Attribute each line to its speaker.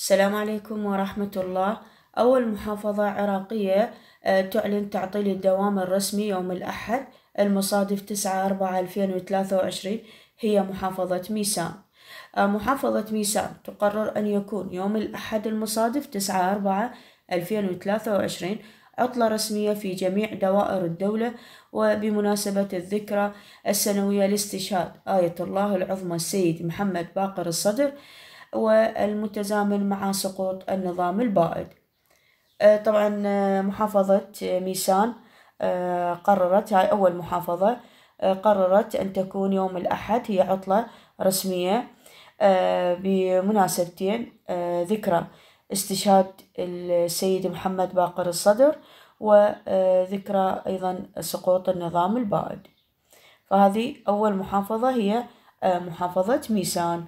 Speaker 1: السلام عليكم ورحمة الله. أول محافظة عراقية آه، تعلن تعطيل الدوام الرسمي يوم الأحد المصادف تسعة أربعة ألفين وثلاثة وعشرين هي محافظة ميسان. آه، محافظة ميسان تقرر أن يكون يوم الأحد المصادف تسعة أربعة ألفين وثلاثة وعشرين عطلة رسمية في جميع دوائر الدولة. وبمناسبة الذكرى السنوية لاستشهاد آية الله العظمى السيد محمد باقر الصدر والمتزامن مع سقوط النظام البائد. آه، طبعا آه، محافظة ميسان آه، قررت هاي أول محافظة قررت أن تكون يوم الأحد هي عطلة رسمية بمناسبتين ذكرى استشهاد السيد محمد باقر الصدر وذكرى أيضا سقوط النظام البائد. فهذه أول محافظة هي محافظة ميسان.